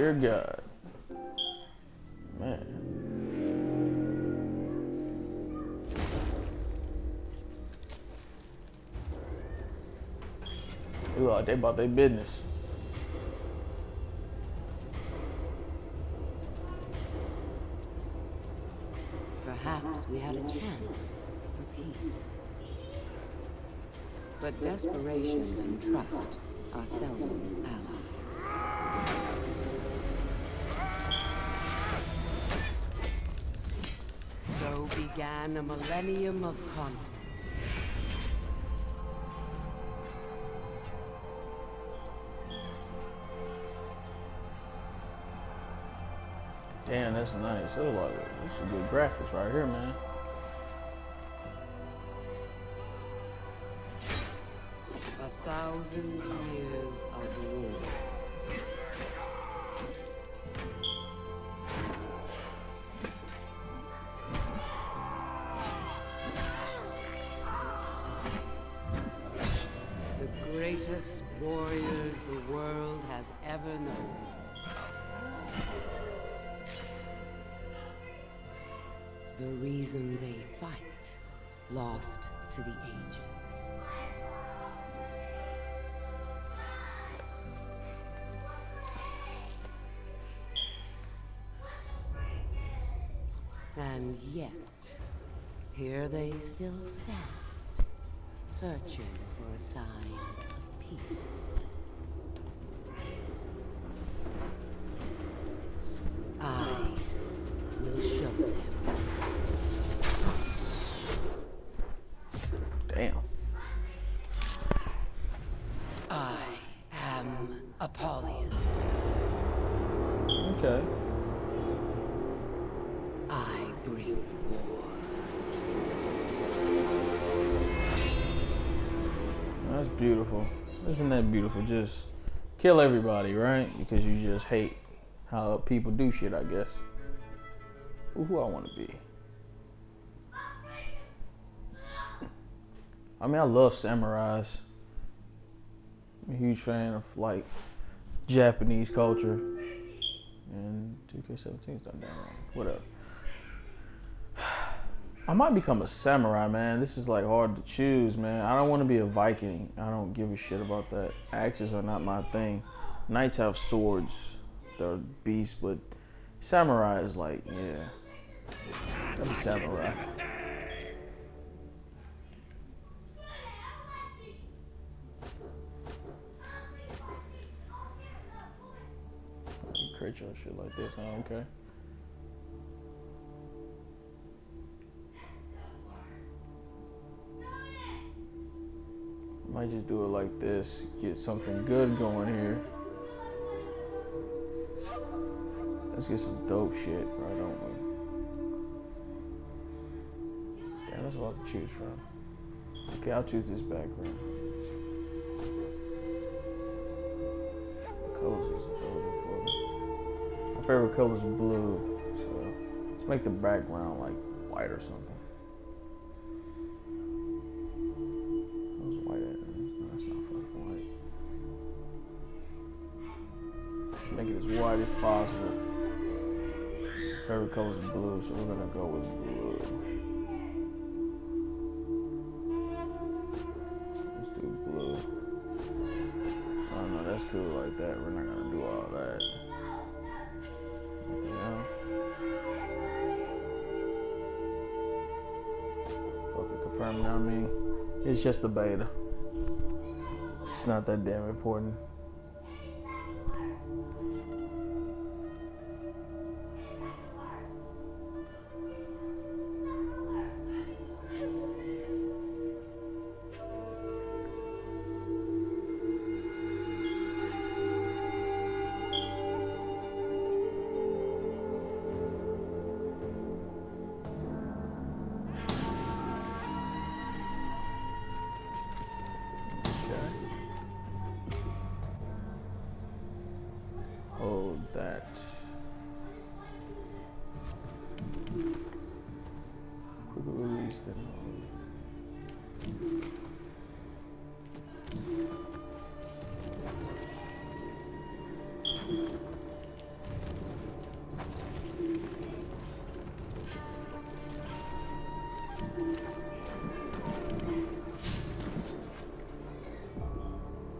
Dear God. Man. They like they about their business. Perhaps we had a chance for peace. But desperation and trust are seldom allies. Began a millennium of conflict. Damn, that's nice. That look like that's some good graphics right here, man. A thousand And yet, here they still stand, searching for a sign of peace. Beautiful. Isn't that beautiful? Just kill everybody, right? Because you just hate how people do shit, I guess. Ooh, who I want to be. I mean, I love samurais. I'm a huge fan of like Japanese culture. And 2K17's done that wrong. Whatever. I might become a samurai, man. This is like hard to choose, man. I don't want to be a Viking. I don't give a shit about that. Axes are not my thing. Knights have swords. They're beasts, but samurai is like, yeah. I'll be samurai. Your shit like this? Okay. Might just do it like this, get something good going here. Let's get some dope shit, right, don't we? Damn, that's a lot to choose from. Okay, I'll choose this background. Me? My favorite color is blue, so let's make the background like white or something. Blue, so we're gonna go with blue. Let's do blue. Oh no, that's cool like that. We're not gonna do all that. Yeah. Fucking confirm now me. It's just the beta. It's not that damn important.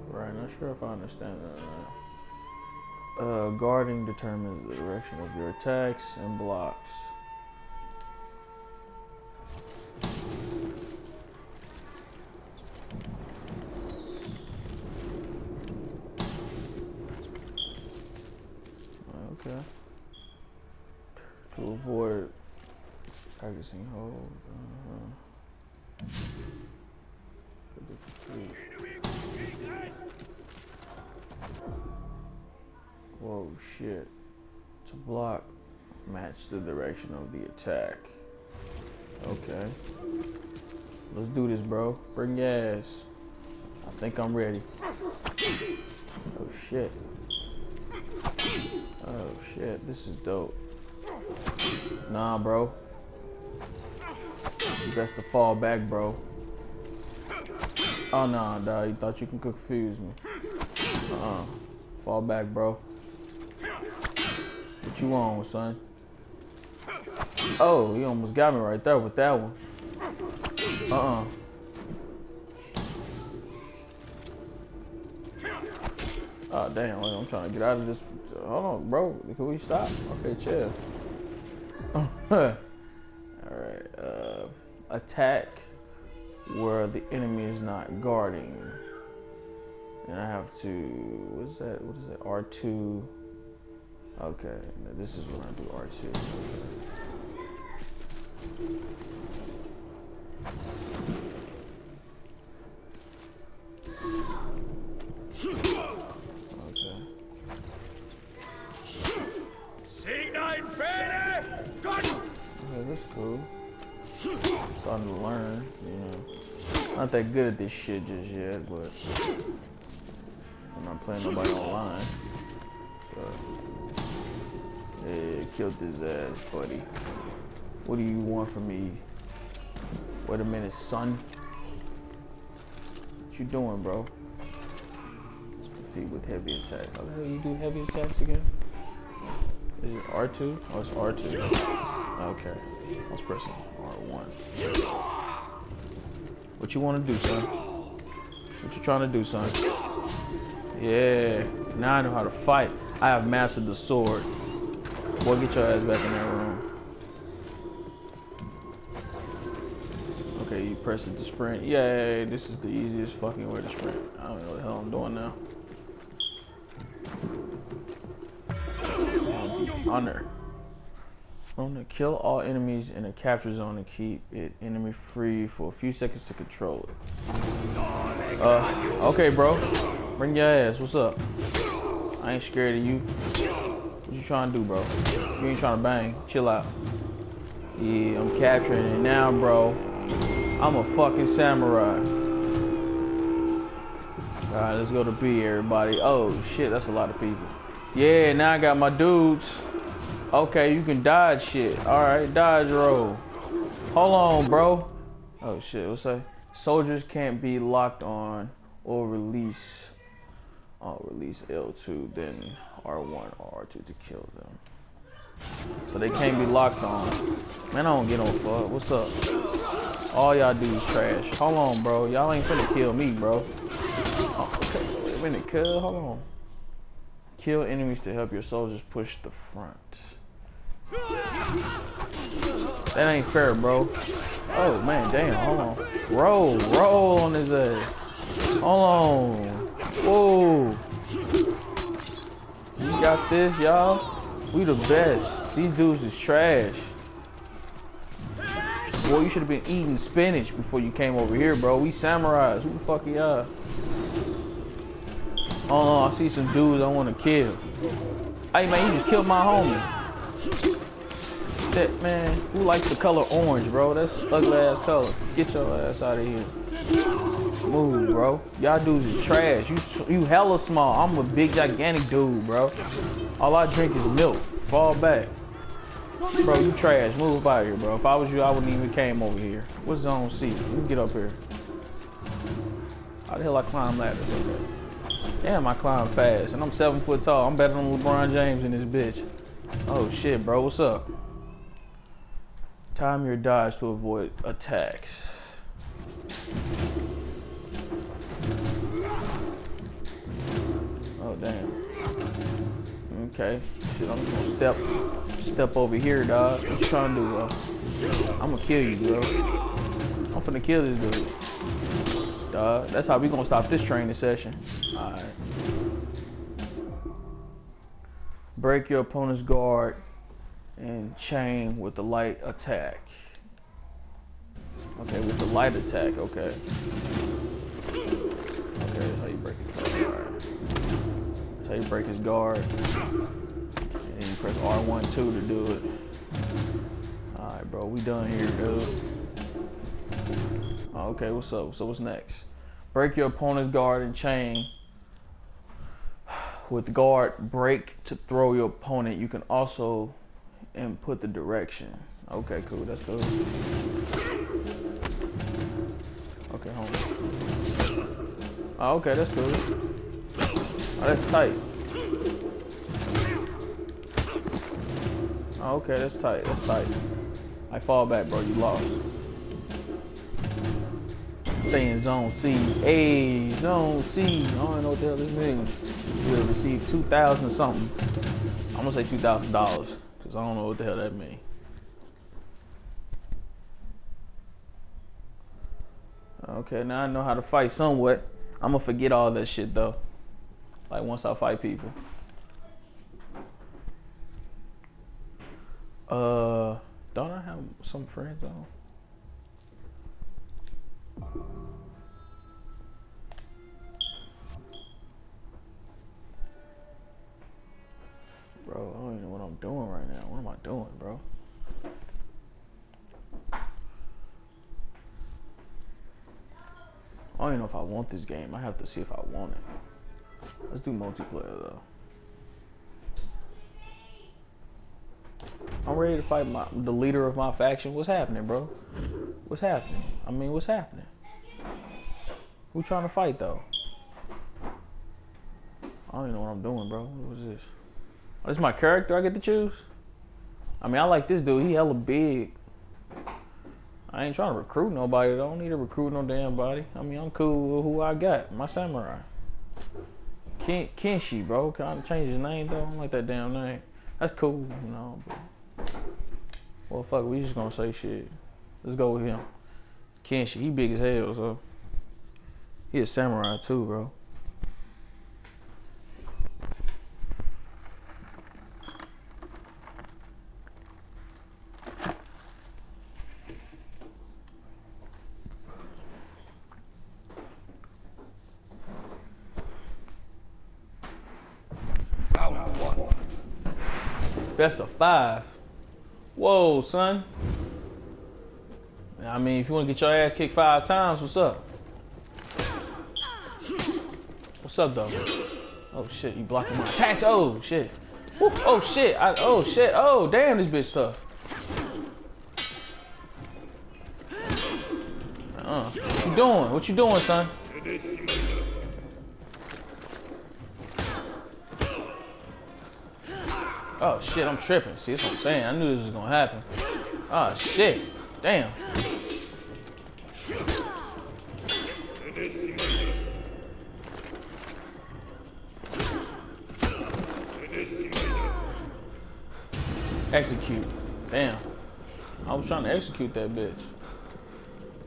Right, not sure if I understand uh, guarding determines the direction of your attacks and blocks. Okay. To avoid practicing hold. Uh, Whoa, shit. To block, match the direction of the attack. Okay. Let's do this, bro. Bring your ass. I think I'm ready. Oh, shit. Oh, shit. This is dope. Nah, bro. You best to fall back, bro. Oh, nah, dog. You thought you can confuse me. Uh-uh. Fall back, bro. What you on, son? Oh, he almost got me right there with that one. Uh-uh. Oh, damn. Wait, I'm trying to get out of this. Hold on, bro. Can we stop? Okay, chill. All right. Uh, attack where the enemy is not guarding. And I have to, what is that? What is that? R2. Okay, this is when I do R2. Okay. Signal Fede! Gott! Okay, that's cool. Starting to learn, you know. Not that good at this shit just yet, but I'm not playing nobody online. So, yeah, killed his ass, buddy. What do you want from me? Wait a minute, son. What you doing, bro? Let's proceed with heavy attack. How the hell you do heavy attacks again? Is it R2? Oh, it's R2. Okay. I was pressing R1. What you want to do, son? What you trying to do, son? Yeah. Now I know how to fight. I have mastered the sword. Boy, get your ass back in that room. Okay, you press it to sprint. Yay, this is the easiest fucking way to sprint. I don't know what the hell I'm doing now. Honor. On to kill all enemies in a capture zone and keep it enemy free for a few seconds to control it. Uh, okay, bro. Bring your ass. What's up? I ain't scared of you. What you trying to do, bro? You ain't trying to bang. Chill out. Yeah, I'm capturing it now, bro. I'm a fucking samurai. Alright, let's go to B, everybody. Oh, shit, that's a lot of people. Yeah, now I got my dudes. Okay, you can dodge shit. Alright, dodge roll. Hold on, bro. Oh, shit, what's that? Soldiers can't be locked on or release. I'll release L2, then R1 or R2 to kill them. So they can't be locked on. Man, I don't get no fuck. What's up? All y'all do is trash. Hold on, bro. Y'all ain't finna kill me, bro. Oh, okay, wait a minute, cuz. Hold on. Kill enemies to help your soldiers push the front. That ain't fair, bro. Oh, man, damn. Hold on. Roll, roll on his ass. Hold on. Whoa. You got this, y'all? We the best. These dudes is trash. Boy, you should have been eating spinach before you came over here, bro. We samurais. Who the fuck are y'all? Oh, I see some dudes I want to kill. Hey, man, you just killed my homie. That, man, who likes the color orange, bro? That's ugly ass color. Get your ass out of here. Move, bro. Y'all dudes is trash. You you hella small. I'm a big, gigantic dude, bro. All I drink is milk. Fall back. Bro, you trash. Move out here, bro. If I was you, I wouldn't even came over here. What's zone C? You get up here. How the hell I climb ladders? Okay. Damn, I climb fast. And I'm seven foot tall. I'm better than LeBron James in this bitch. Oh shit, bro. What's up? Time your dodge to avoid attacks. Okay. Shit, I'm just gonna step step over here, dog. You trying to uh, bro? I'm gonna kill you, bro. I'm finna kill this dude. Dog. That's how we gonna stop this training session. Alright. Break your opponent's guard and chain with the light attack. Okay, with the light attack. Okay, How you break his guard. And you press R1 2 to do it. Alright, bro, we done here, dude. Okay, what's up? So what's next? Break your opponent's guard and chain. With guard break to throw your opponent, you can also input the direction. Okay, cool, that's cool. Okay, on. Oh, okay, that's cool. Oh, that's tight. Oh, okay, that's tight. That's tight. I fall back, bro. You lost. Stay in zone C. Hey, zone C. I don't know what the hell this means. You'll receive 2000 something. I'm gonna say $2,000 because I don't know what the hell that means. Okay, now I know how to fight somewhat. I'm gonna forget all that shit though. Like once I fight people. Uh, don't I have some friends on? Bro, I don't even know what I'm doing right now. What am I doing, bro? I don't even know if I want this game. I have to see if I want it. Let's do multiplayer though. I'm ready to fight my the leader of my faction. What's happening, bro? What's happening? I mean, what's happening? Who trying to fight though? I don't even know what I'm doing, bro. What was this? Oh, this is my character I get to choose? I mean, I like this dude. He hella big. I ain't trying to recruit nobody. I don't need to recruit no damn body. I mean, I'm cool with who I got. My samurai. Ken Kenshi, bro. Can I change his name though? I don't like that damn name. That's cool, you know. But, well, fuck, we just gonna say shit. Let's go with him. Kenshi, he big as hell, so he a samurai too, bro. Best of five. Whoa, son. I mean, if you want to get your ass kicked five times, what's up? What's up, though? Oh, shit, you blocking my attacks. Oh, shit. Woo, oh, shit. I, oh, shit. Oh, damn, this bitch tough. Uh, what you doing? What you doing, son? Oh shit, I'm tripping. See, that's what I'm saying. I knew this was gonna happen. Oh shit. Damn. Execute. Damn. I was trying to execute that bitch.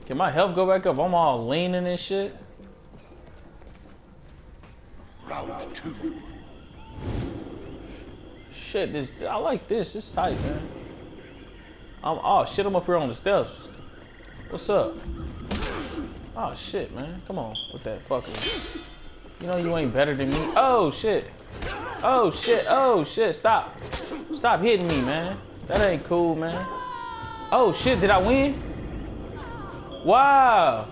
Can my health go back up? I'm all leaning and shit. Round two. Shit, this I like this. It's tight, man. I'm oh shit, I'm up here on the steps. What's up? Oh shit, man. Come on with that fucker. You know you ain't better than me. Oh shit. Oh shit. Oh shit. Stop. Stop hitting me, man. That ain't cool, man. Oh shit, did I win? Wow.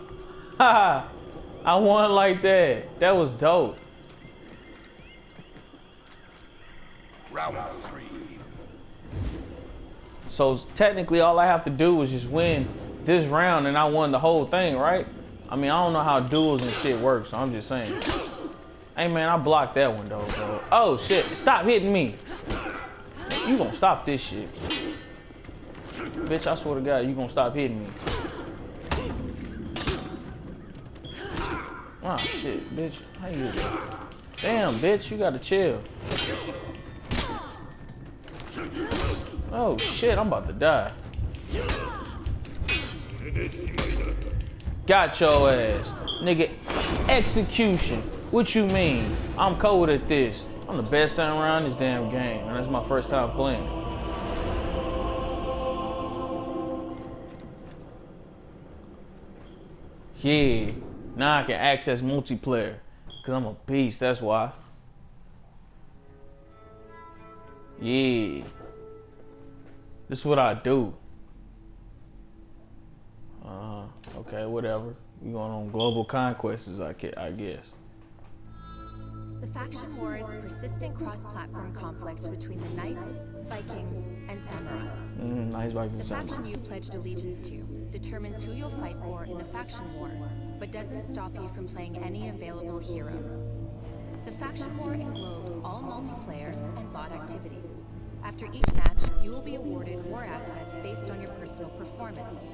Haha. I won like that. That was dope. Round three. So technically, all I have to do is just win this round, and I won the whole thing, right? I mean, I don't know how duels and shit work, so I'm just saying. Hey man, I blocked that one though, bro. Oh shit! Stop hitting me. You gonna stop this shit, bitch? I swear to God, you gonna stop hitting me. Ah shit, bitch. How you? Damn, bitch, you gotta chill. Oh shit, I'm about to die. Got your ass. Nigga, execution. What you mean? I'm cold at this. I'm the best samurai in this damn game, and that's my first time playing. Yeah, now I can access multiplayer, cause I'm a beast, that's why. Yeah. This is what I do. Uh, okay, whatever. We going on global conquests, I, I guess. The faction war is a persistent cross-platform conflict between the knights, Vikings, and samurai. Mm, nice Vikings. The faction you've pledged allegiance to determines who you'll fight for in the faction war, but doesn't stop you from playing any available hero. The faction war englobes all multiplayer and bot activities. After each match, you will be awarded war assets based on your personal performance.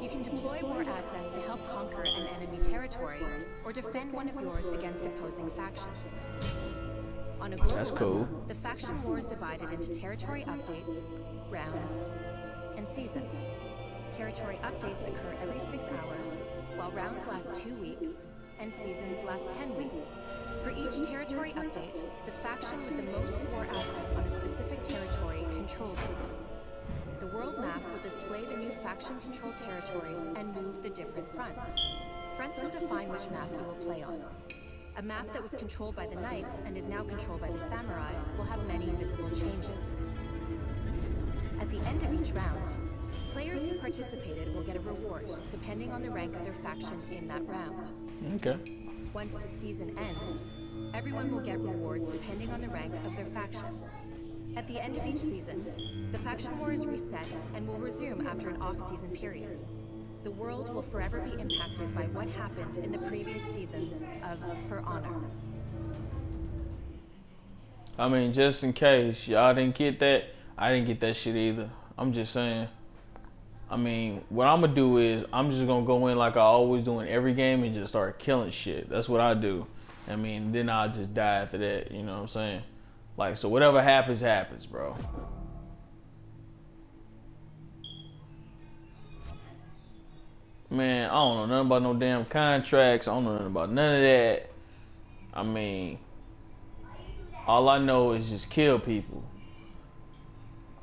You can deploy war assets to help conquer an enemy territory, or defend one of yours against opposing factions. On a global That's cool. level, the faction war is divided into territory updates, rounds, and seasons. Territory updates occur every six hours, while rounds last two weeks, and seasons last 10 weeks. For each territory update, the faction with the most war assets on a specific territory controls it. The world map will display the new faction-controlled territories and move the different fronts. Fronts will define which map you will play on. A map that was controlled by the knights and is now controlled by the samurai will have many visible changes. At the end of each round, players who participated will get a reward depending on the rank of their faction in that round. Okay. Once the season ends, everyone will get rewards depending on the rank of their faction. At the end of each season, the faction war is reset and will resume after an off-season period. The world will forever be impacted by what happened in the previous seasons of For Honor. I mean, just in case y'all didn't get that, I didn't get that shit either. I'm just saying. I mean, what I'm gonna do is I'm just gonna go in like I always do in every game and just start killing shit. That's what I do. I mean, then I'll just die after that. You know what I'm saying? Like, so whatever happens, happens, bro. Man, I don't know nothing about no damn contracts. I don't know nothing about none of that. I mean, all I know is just kill people.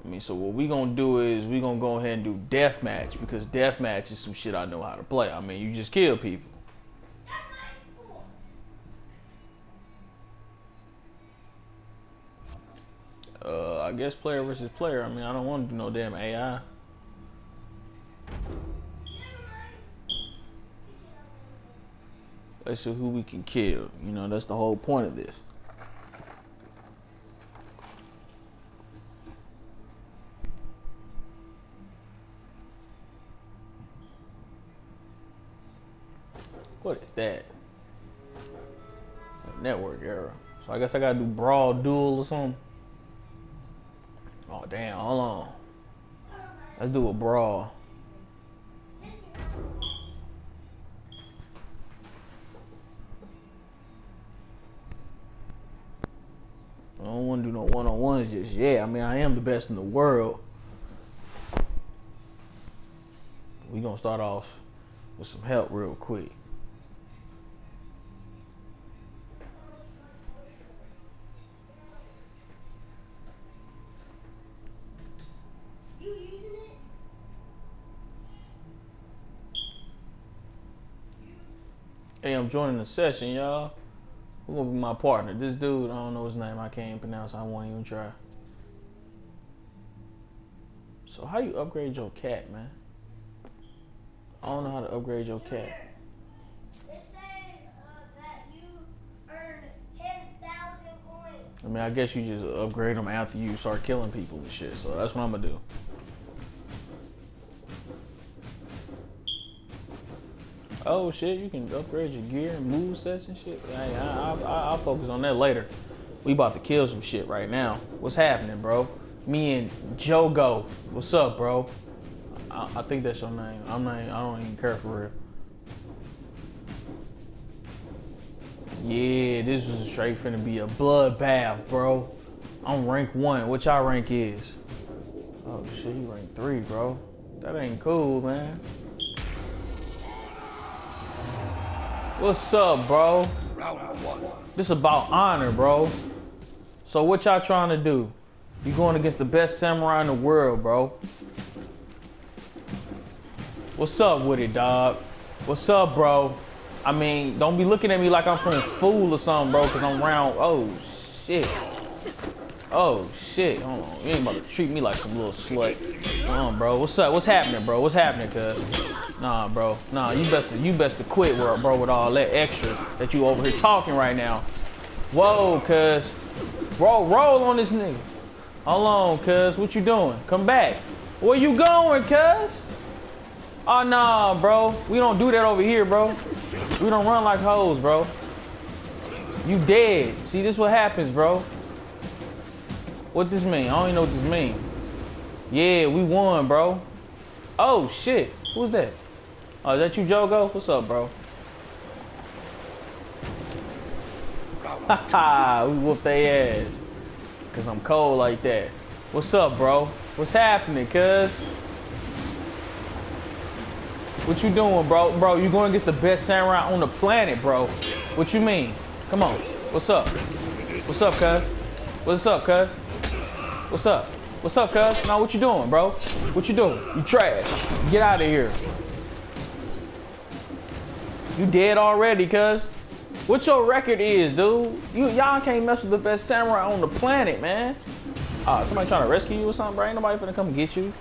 I mean, so what we gonna do is we gonna go ahead and do deathmatch because deathmatch is some shit I know how to play. I mean, you just kill people. I guess player versus player. I mean, I don't want to do no damn AI. Let's see who we can kill. You know, that's the whole point of this. What is that? Network error. So I guess I gotta do brawl duel or something. Oh damn, hold on. Let's do a brawl. I don't want to do no one-on-ones just yet. I mean, I am the best in the world. We gonna start off with some help real quick. Hey, I'm joining the session, y'all. Who gonna be my partner? This dude, I don't know his name. I can't pronounce. I won't even try. So how you upgrade your cat, man? I don't know how to upgrade your cat. It says that you earn 10,000 coins. I mean, I guess you just upgrade them after you start killing people and shit. So that's what I'm gonna do. Oh shit, you can upgrade your gear and move sets and shit. Hey, I, I, I, I'll focus on that later. We about to kill some shit right now. What's happening, bro? Me and Jogo. What's up, bro? I, I think that's your name. I'm not. I don't even care for real. Yeah, this was straight finna be a bloodbath, bro. I'm rank one. What y'all rank is? Oh shit, you rank three, bro. That ain't cool, man. What's up, bro? This about honor, bro. So what y'all trying to do? You going against the best samurai in the world, bro. What's up with it, dog? What's up, bro? I mean, don't be looking at me like I'm from fool or something, bro, because I'm round. Oh, shit. Oh, shit. Hold on. You ain't about to treat me like some little slut. Come on, bro. What's up? What's happening, bro? What's happening, cuz? Nah, bro. Nah, you best to, you best to quit, bro, bro, with all that extra that you over here talking right now. Whoa, cuz. Bro, roll on this nigga. Hold on, cuz. What you doing? Come back. Where you going, cuz? Oh, nah, bro. We don't do that over here, bro. We don't run like hoes, bro. You dead. See, this what happens, bro. What this mean? I don't even know what this mean. Yeah, we won, bro. Oh, shit. Who's that? Oh, is that you, Jogo? What's up, bro? Haha, we whoop their ass. Cause I'm cold like that. What's up, bro? What's happening, cuz? What you doing, bro? Bro, you going against the best samurai on the planet, bro. What you mean? Come on. What's up? What's up, cuz? What's up, cuz? What's up? What's up, cuz? Now, what you doing, bro? What you doing? You trash. Get out of here. You dead already, cuz. What your record is, dude? You y'all can't mess with the best samurai on the planet, man. Ah, somebody trying to rescue you or something, bro? Ain't nobody finna come get you.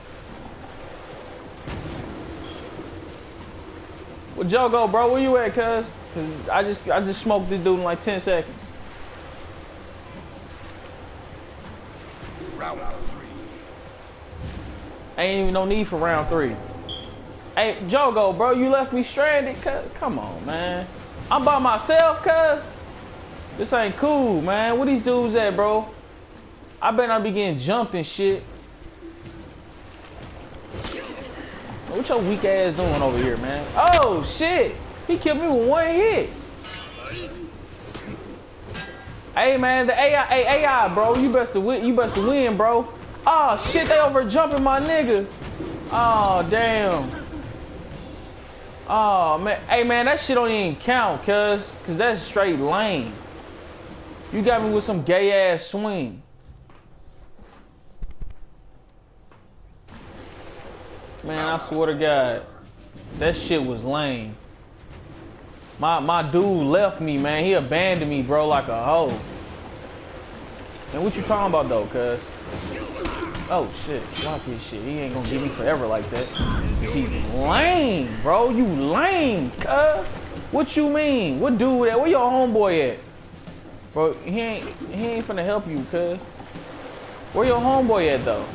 Where Joe go, bro? Where you at, cuz? I just I just smoked this dude in like 10 seconds. Round three. Ain't even no need for round three. Hey, Jogo, bro, you left me stranded. Cuz, come on, man. I'm by myself, cuz. This ain't cool, man. Where these dudes at, bro? I better not be getting jumped and shit. What your weak ass doing over here, man? Oh shit! He killed me with one hit. Hey man, the AI, AI, bro, you best to win, you best to win, bro. Oh shit, they over jumping my nigga. Oh damn. Oh man, hey man, that shit don't even count, cuz, cause that's straight lame. You got me with some gay ass swing. Man, I swear to God, that shit was lame. My my dude left me, man. He abandoned me, bro, like a hoe. And what you talking about though, cuz? Oh shit, block his shit. He ain't gonna give me forever like that. He lame, bro. You lame, cuz. What you mean? What dude that? Where your homeboy at? Bro, he ain't he ain't finna help you, cuz. Where your homeboy at though?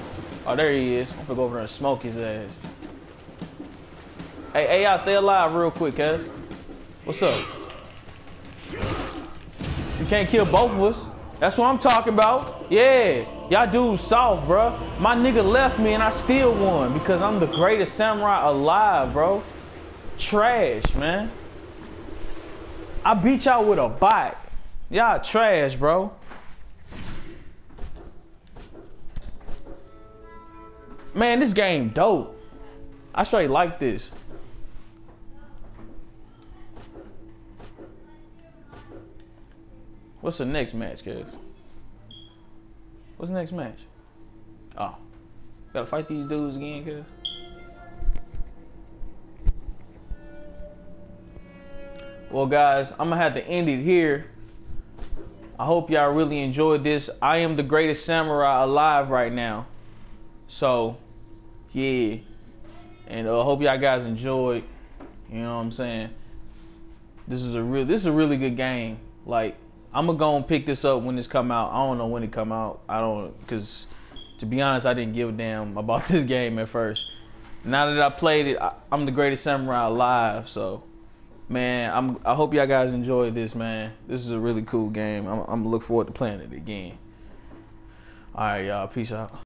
Oh, there he is. I'm gonna go over there and smoke his ass. Hey, hey, y'all, stay alive real quick, cuz. What's up? You can't kill both of us. That's what I'm talking about. Yeah, y'all dudes soft, bro. My nigga left me and I still won because I'm the greatest samurai alive, bro. Trash, man. I beat y'all with a bike. Y'all trash, bro. Man, this game dope. I straight like this. What's the next match, guys? What's the next match? Oh, gotta fight these dudes again, cuz. Well, guys, I'm gonna have to end it here. I hope y'all really enjoyed this. I am the greatest samurai alive right now. So, yeah. And I uh, hope y'all guys enjoyed. You know what I'm saying? This is a real this is a really good game. Like I'm gonna go and pick this up when this come out. I don't know when it come out. I don't cause to be honest, I didn't give a damn about this game at first. Now that I played it, I, I'm the greatest samurai alive. So, man, I'm I hope y'all guys enjoy this, man. This is a really cool game. I'm, I'm look forward to playing it again. All right, y'all. Peace out.